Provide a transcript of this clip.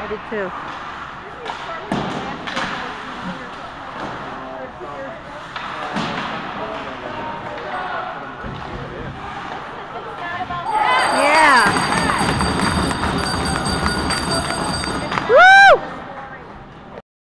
I did too.